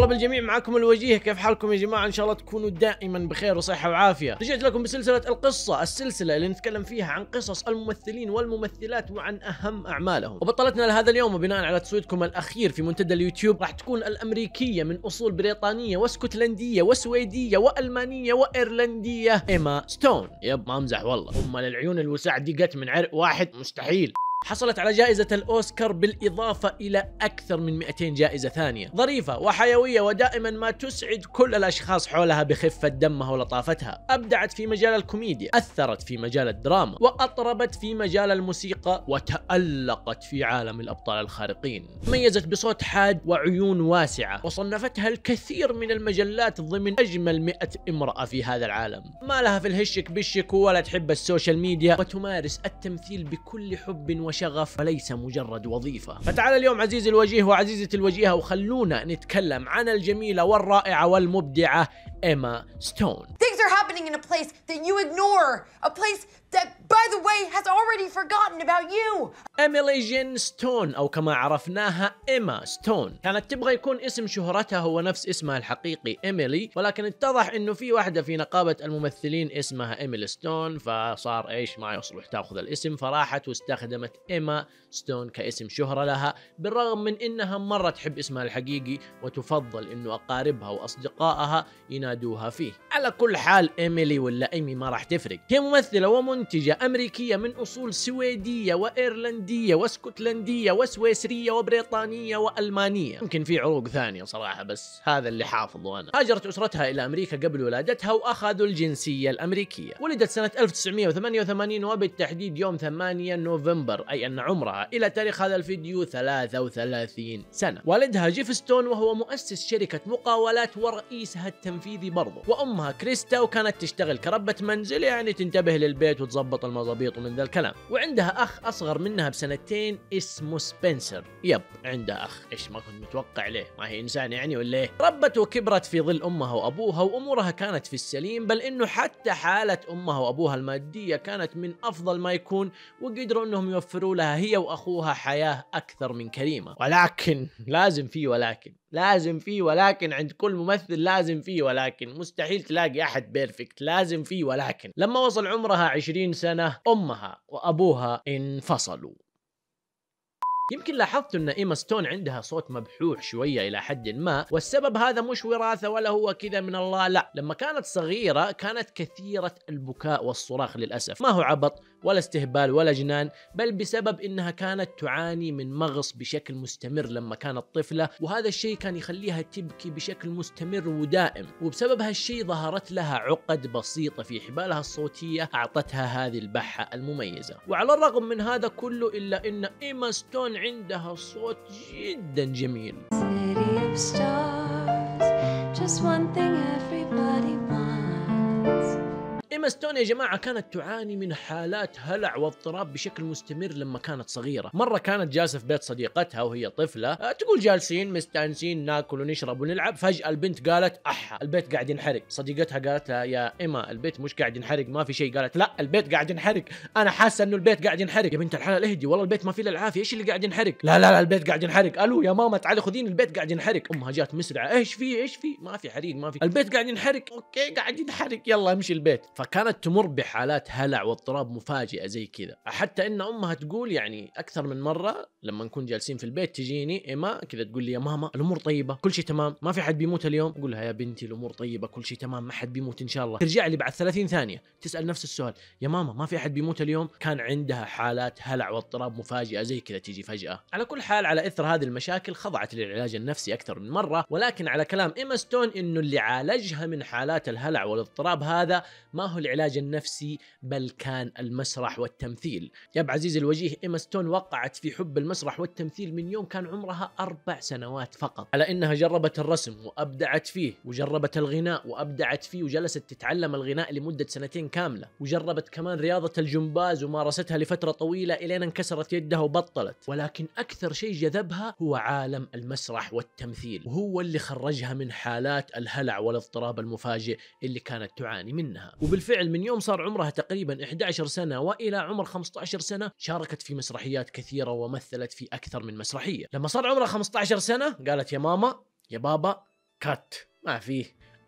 الله بالجميع معكم الوجيه. كيف حالكم يا جماعة؟ إن شاء الله تكونوا دائما بخير وصحة وعافية. رجعت لكم بسلسلة القصة السلسلة اللي نتكلم فيها عن قصص الممثلين والممثلات وعن أهم أعمالهم. وبطلتنا لهذا اليوم وبناء على تصويتكم الأخير في منتدى اليوتيوب راح تكون الأمريكية من أصول بريطانية واسكتلندية وسويدية وألمانية وإيرلندية. إيما ستون. yep ما أمزح والله. ام العيون الوسع ذي جت من عرق واحد؟ مستحيل. حصلت على جائزة الأوسكار بالإضافة إلى أكثر من 200 جائزة ثانية. ظريفة وحيوية ودائما ما تسعد كل الأشخاص حولها بخفة دمها ولطافتها. أبدعت في مجال الكوميديا أثرت في مجال الدراما وأطربت في مجال الموسيقى وتألقت في عالم الأبطال الخارقين. ميزت بصوت حاد وعيون واسعة وصنفتها الكثير من المجلات ضمن أجمل 100 امرأة في هذا العالم. ما لها في الهشك بالشك ولا تحب ال social media وتمارس التمثيل بكل حب وشغف وليس مجرد وظيفة فتعال اليوم عزيزي الوجيه وعزيزتي الوجيهة وخلونا نتكلم عن الجميلة والرائعة والمبدعة إيما ستون Things are happening in a place that you ignore. A place that, by the way, has already forgotten about you. إيميلي جين ستون أو كما عرفناها إيما ستون كانت تبغى يكون اسم شهرتها هو نفس اسمها الحقيقي إيميلي ولكن اتضح إنه في واحدة في نقابة الممثلين اسمها إيميلي ستون فصار إيش ما يصلح تأخذ الاسم فراحت واستخدمت إيما ستون كاسم شهرة لها بالرغم من إنها مرة تحب اسمها الحقيقي وتفضل إنه أقاربها وأصدقائها ينادوها فيه. على كل حال إيميلي ولا إيمي ما راح تفرق. هي ممثلة ومنتجة أمريكية من أصول سويدية وإيرلندية وإسكتلندية وسويسرية وبريطانية وألمانية. يمكن في عروق ثانية صراحة بس هذا اللي حافظه أنا. هاجرت أسرتها إلى أمريكا قبل ولادتها وأخذوا الجنسية الأمريكية. ولدت سنة 1988 وبالتحديد يوم 8 نوفمبر أي أن عمرها إلى تاريخ هذا الفيديو 33 سنة. والدها جيف ستون وهو مؤسس شركة مقاولات ورئيسها التنفيذي برضه وأمها كريستا وكانت تشتغل كربة منزل يعني تنتبه للبيت وتظبط المظابيط ومن ذا الكلام. وعندها أخ أصغر منها بسنتين اسمه سبنسر. yep عندها أخ. إيش ما كنت متوقع ليه؟ ما هي إنسان يعني ولا إيه؟ ربت وكبرت في ظل أمها وأبوها وأمورها كانت في السليم بل إنه حتى حالة أمها وأبوها المادية كانت من أفضل ما يكون وقدروا أنهم يوفروا لها هي وأخوها حياة أكثر من كريمة. ولكن لازم في ولكن. لازم في ولكن عند كل ممثل لازم في ولكن مستحيل تلاقي أحد perfect لازم في ولكن لما وصل عمرها 20 سنة أمها وأبوها انفصلوا. يمكن لاحظت أن إيما ستون عندها صوت مبحوح شوية إلى حد ما والسبب هذا مش وراثة ولا هو كذا من الله لا. لما كانت صغيرة كانت كثيرة البكاء والصراخ للأسف. ما هو عبط ولا استهبال ولا جنان بل بسبب إنها كانت تعاني من مغص بشكل مستمر لما كانت طفلة وهذا الشيء كان يخليها تبكي بشكل مستمر ودائم. وبسبب هالشيء ظهرت لها عقد بسيطة في حبالها الصوتية أعطتها هذه البحة المميزة. وعلى الرغم من هذا كله إلا إن إيما ستون عندها صوت جدا جميل. إيما ستون يا جماعة كانت تعاني من حالات هلع واضطراب بشكل مستمر لما كانت صغيرة. مرة كانت جالسة في بيت صديقتها وهي طفلة. أه، تقول جالسين مستانسين ناكل ونشرب ونلعب. فجأة البنت قالت أحا البيت قاعد ينحرق. صديقتها قالت لها يا إيما البيت مش قاعد ينحرق ما في شيء. قالت لا البيت قاعد ينحرق. أنا حاسة إنه البيت قاعد ينحرق. يا بنت الحلال اهدي والله البيت ما فيه إلا العافية. إيش اللي قاعد ينحرق؟ لا لا لا البيت قاعد ينحرق. ألو يا ماما تعالي خذيني البيت قاعد ينحرق. أمها جات مسرعة. إيش في إيش في؟ ما في حريق ما في. البيت قاعد ينحرق. okay قاعد ينحرق. يلا امشي البيت. فكانت تمر بحالات هلع واضطراب مفاجئة زي كذا. حتى إن أمها تقول يعني أكثر من مرة لما نكون جالسين في البيت تجيني إيما كذا تقول لي يا ماما الأمور طيبة كل شيء تمام ما في حد بيموت اليوم؟ أقول لها يا بنتي الأمور طيبة كل شيء تمام ما حد بيموت إن شاء الله. ترجع لي بعد 30 ثانية تسأل نفس السؤال يا ماما ما في أحد بيموت اليوم؟ كان عندها حالات هلع واضطراب مفاجئة زي كذا تيجي فجأة. على كل حال على إثر هذه المشاكل خضعت للعلاج النفسي أكثر من مرة ولكن على كلام إيما ستون إنه اللي عالجها من حالات الهلع والاضطراب هذا ما هو العلاج النفسي بل كان المسرح والتمثيل. يا عزيزي الوجيه إيما ستون وقعت في حب المسرح والتمثيل من يوم كان عمرها أربع سنوات فقط. على إنها جربت الرسم وأبدعت فيه وجربت الغناء وأبدعت فيه وجلست تتعلم الغناء لمدة سنتين كاملة. وجربت كمان رياضة الجمباز ومارستها لفترة طويلة إلين انكسرت يدها وبطلت. ولكن أكثر شيء جذبها هو عالم المسرح والتمثيل وهو اللي خرجها من حالات الهلع والاضطراب المفاجئ اللي كانت تعاني منها. وبالفعل من يوم صار عمرها تقريبا 11 سنة وإلى عمر 15 سنة شاركت في مسرحيات كثيرة ومثلت في أكثر من مسرحية. لما صار عمرها 15 سنة قالت يا ماما يا بابا cut. ما فيه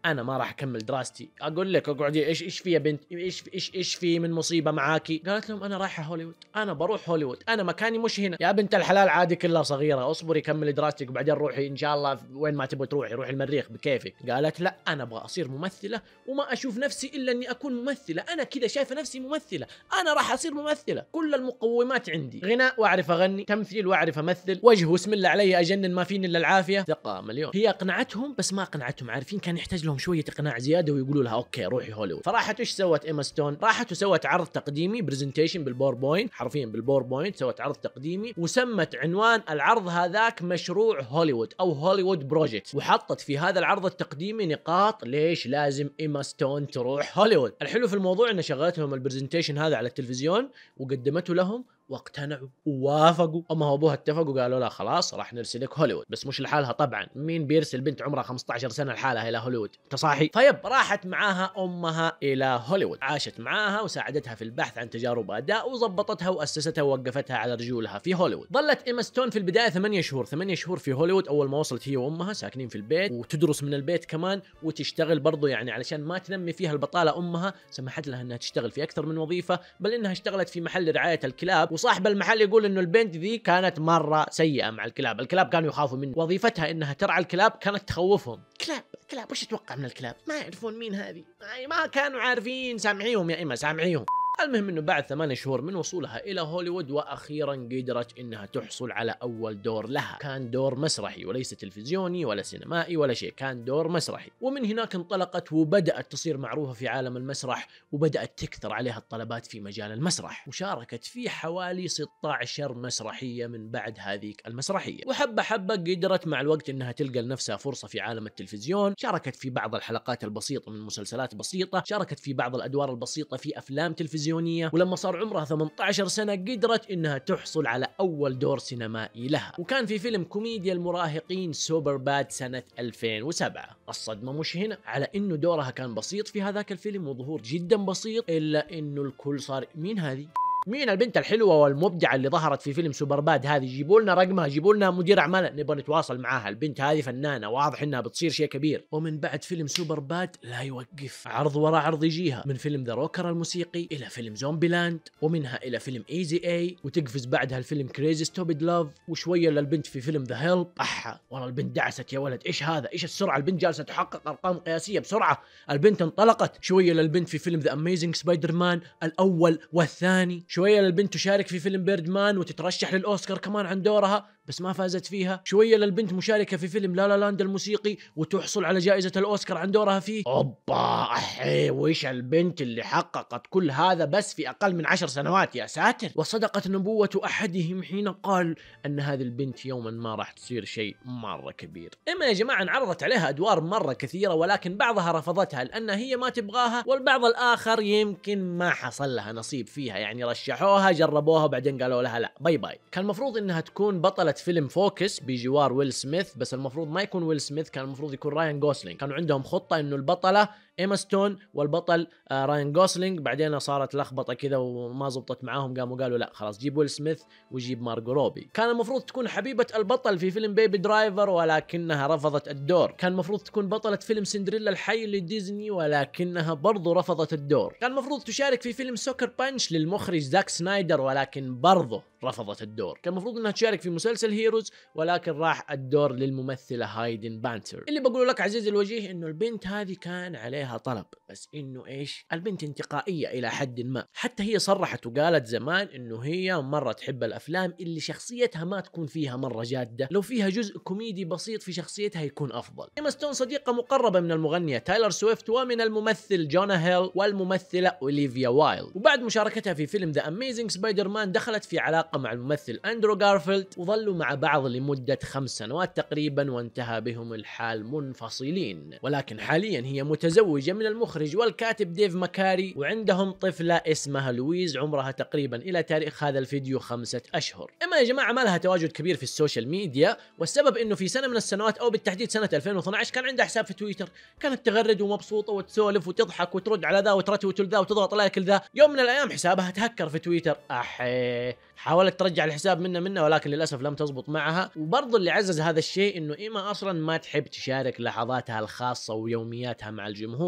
أنا ما راح أكمل دراستي. أقول لك اقعدي إيش إيش في يا بنت؟ إيش إيش إيش في من مصيبة معاكي؟ قالت لهم أنا رايحة هوليوود. أنا بروح هوليوود. أنا مكاني مش هنا. يا بنت الحلال عادي كلها صغيرة. اصبري كملي دراستك وبعدين روحي. إن شاء الله وين ما تبغي تروحي روحي المريخ بكيفك. قالت لا أنا أبغى أصير ممثلة وما أشوف نفسي إلا إني أكون ممثلة. أنا كذا شايفة نفسي ممثلة. أنا راح أصير ممثلة. كل المقومات عندي. غناء واعرف أغني. تمثيل واعرف أمثل. وجه واسم الله علي أجنن ما فيني إلا العافية. ثقة مليون. هي أقنعتهم بس ما أقنعتهم. عارفين كان يحتاج لهم شوية إقناع زيادة ويقولوا لها okay روحي هوليوود. فراحت إيش سوت إيما ستون؟ راحت وسوت عرض تقديمي presentation بال PowerPoint حرفيا بال PowerPoint سوت عرض تقديمي وسمت عنوان العرض هذاك مشروع هوليوود أو Hollywood Project وحطت في هذا العرض التقديمي نقاط ليش لازم إيما ستون تروح هوليوود. الحلو في الموضوع إن شغلت لهم ال presentation هذا على التلفزيون وقدمته لهم واقتنعوا ووافقوا. أمها وأبوها اتفقوا قالوا لا خلاص راح نرسلك هوليوود. بس مش لحالها طبعا. مين بيرسل بنت عمرها 15 سنة لحالها إلى هوليوود؟ أنت صاحي طيب راحت معاها أمها إلى هوليوود. عاشت معاها وساعدتها في البحث عن تجارب أداء وظبطتها وأسستها ووقفتها على رجولها في هوليوود. ظلت إيما ستون في البداية ثمانية شهور. ثمانية شهور في هوليوود. أول ما وصلت هي وأمها ساكنين في البيت وتدرس من البيت كمان وتشتغل برضو يعني علشان ما تنمي فيها البطالة أمها. سمحت لها إنها تشتغل في أكثر من وظيفة بل إنها اشتغلت في محل رعاية الكلاب وصاحب المحل يقول إنه البنت ذي كانت مرة سيئة مع الكلاب. الكلاب كانوا يخافوا منها. وظيفتها إنها ترعى الكلاب كانت تخوفهم. كلاب كلاب وش تتوقع من الكلاب؟ ما يعرفون مين هذه. ما كانوا عارفين. سامعيهم يا إما سامعيهم. المهم إنه بعد ثمانية شهور من وصولها إلى هوليوود وأخيرا قدرت إنها تحصل على أول دور لها، كان دور مسرحي وليس تلفزيوني ولا سينمائي ولا شيء، كان دور مسرحي، ومن هناك انطلقت وبدأت تصير معروفة في عالم المسرح وبدأت تكثر عليها الطلبات في مجال المسرح، وشاركت في حوالي 16 مسرحية من بعد هذيك المسرحية، وحبة حبة قدرت مع الوقت إنها تلقى لنفسها فرصة في عالم التلفزيون، شاركت في بعض الحلقات البسيطة من مسلسلات بسيطة، شاركت في بعض الأدوار البسيطة في أفلام تلفزيونيه ولما صار عمرها 18 سنة قدرت إنها تحصل على أول دور سينمائي لها. وكان في فيلم كوميديا المراهقين Superbad سنة 2007 الصدمة مش هنا. على إنه دورها كان بسيط في هذاك الفيلم وظهور جدا بسيط إلا إنه الكل صار مين هذه؟ مين البنت الحلوة والمبدعة اللي ظهرت في فيلم Superbad هذه؟ جيبوا لنا رقمها جيبوا لنا مدير اعمالها نبغى نتواصل معاها. البنت هذه فنانة واضح إنها بتصير شيء كبير. ومن بعد فيلم Superbad لا يوقف. عرض وراء عرض يجيها. من فيلم The Rocker الموسيقي إلى فيلم Zombieland ومنها إلى فيلم Easy A وتقفز بعدها لفيلم Crazy Stupid Love وشوية إلا البنت في فيلم The Help أحي والله البنت دعست يا ولد. إيش هذا؟ إيش السرعة؟ البنت جالسة تحقق أرقام قياسية بسرعة. البنت انطلقت. شوية إلا البنت في فيلم The Amazing Spider-Man الأول والثاني. شوية إلا البنت تشارك في فيلم Birdman وتترشح للأوسكار كمان عن دورها. بس ما فازت فيها. شوية إلا البنت مشاركة في فيلم La La Land الموسيقي وتحصل على جائزة الأوسكار عن دورها فيه. أوبا أحي وش البنت اللي حققت كل هذا بس في أقل من عشر سنوات يا ساتر؟ وصدقت نبوءة أحدهم حين قال أن هذه البنت يوما ما راح تصير شيء مرة كبير. إيما يا جماعة انعرضت عليها أدوار مرة كثيرة ولكن بعضها رفضتها لأن هي ما تبغاها والبعض الآخر يمكن ما حصل لها نصيب فيها. يعني رشحوها جربوها وبعدين قالوا لها لا. باي باي. كان المفروض إنها تكون بطلة فيلم Focus بجوار ويل سميث بس المفروض ما يكون ويل سميث كان المفروض يكون راين جوسلينج كانوا عندهم خطة إنه البطلة إيما ستون والبطل آه راين جوسلينج. بعدين صارت لخبطة كذا وما زبطت معاهم قاموا قالوا لا خلاص جيب ويل سميث وجيب مارجو روبي. كان المفروض تكون حبيبة البطل في فيلم Baby Driver ولكنها رفضت الدور. كان المفروض تكون بطلة فيلم سندريلا الحي لديزني ولكنها برضو رفضت الدور. كان المفروض تشارك في فيلم Sucker Punch للمخرج زاك سنايدر ولكن برضو رفضت الدور. كان المفروض إنها تشارك في مسلسل Heroes ولكن راح الدور للممثلة هايدن بانتر. اللي بقول لك عزيزي الوجيه إنه البنت هذه كان عليها طلب بس إنه إيش؟ البنت انتقائية إلى حد ما. حتى هي صرحت وقالت زمان إنه هي مرة تحب الأفلام اللي شخصيتها ما تكون فيها مرة جادة. لو فيها جزء كوميدي بسيط في شخصيتها يكون أفضل. إيما ستون صديقة مقربة من المغنية تايلور سويفت ومن الممثل جونا هيل والممثلة أوليفيا وايلد. وبعد مشاركتها في فيلم The Amazing Spider-Man دخلت في علاقة مع الممثل أندرو جارفيلد وظلوا مع بعض لمدة خمس سنوات تقريبا وانتهى بهم الحال منفصلين. ولكن حاليا هي متزوجة من المخرج والكاتب ديف مكاري وعندهم طفلة اسمها لويز عمرها تقريبا إلى تاريخ هذا الفيديو خمسة أشهر. إيما يا جماعة ما لها تواجد كبير في ال social media والسبب إنه في سنة من السنوات أو بالتحديد سنة 2012 كان عندها حساب في تويتر. كانت تغرد ومبسوطة وتسولف وتضحك وترد على ذا وترتوت لذا وتضغط like لذا يوم من الأيام حسابها تهكر في تويتر. احي حاولت ترجع الحساب منا منا ولكن للأسف لم تزبط معها. وبرضه اللي عزز هذا الشيء إنه إيما أصلا ما تحب تشارك لحظاتها الخاصة ويومياتها مع الجمهور.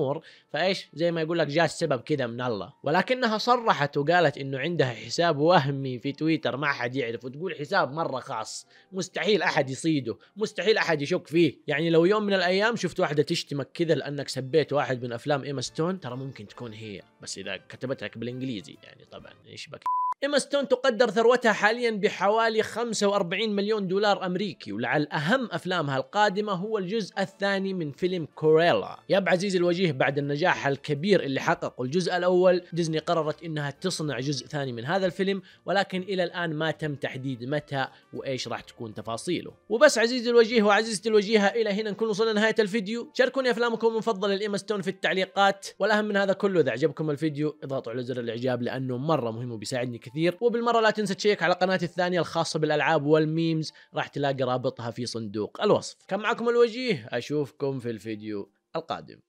فإيش؟ زي ما يقول لك جاء السبب كذا من الله. ولكنها صرحت وقالت إنه عندها حساب وهمي في تويتر ما حد يعرف وتقول حساب مرة خاص. مستحيل أحد يصيده مستحيل أحد يشك فيه. يعني لو يوم من الأيام شفت واحدة تشتمك كذا لأنك سبيت واحد من أفلام إيما ستون ترى ممكن تكون هي بس إذا كتبت لك بالإنجليزي يعني طبعا إيش بك؟ إيما ستون تقدر ثروتها حاليا بحوالي 45 مليون دولار أمريكي ولعل أهم أفلامها القادمة هو الجزء الثاني من فيلم Cruella. يا عزيزي الوجيه بعد النجاح الكبير اللي حققه الجزء الأول ديزني قررت إنها تصنع جزء ثاني من هذا الفيلم ولكن إلى الآن ما تم تحديد متى وإيش راح تكون تفاصيله. وبس عزيزي الوجيه وعزيزتي الوجيهة إلى هنا نكون وصلنا نهاية الفيديو. شاركوني أفلامكم المفضلة لإيما ستون في التعليقات والأهم من هذا كله إذا عجبكم الفيديو إضغطوا على زر الإعجاب لأنه مرة مهم وبيساعدني كثير وبالمرة لا تنسى تشيك على قناتي الثانية الخاصة بالألعاب وال memes راح تلاقي رابطها في صندوق الوصف. كان معكم الوجيه أشوفكم في الفيديو القادم.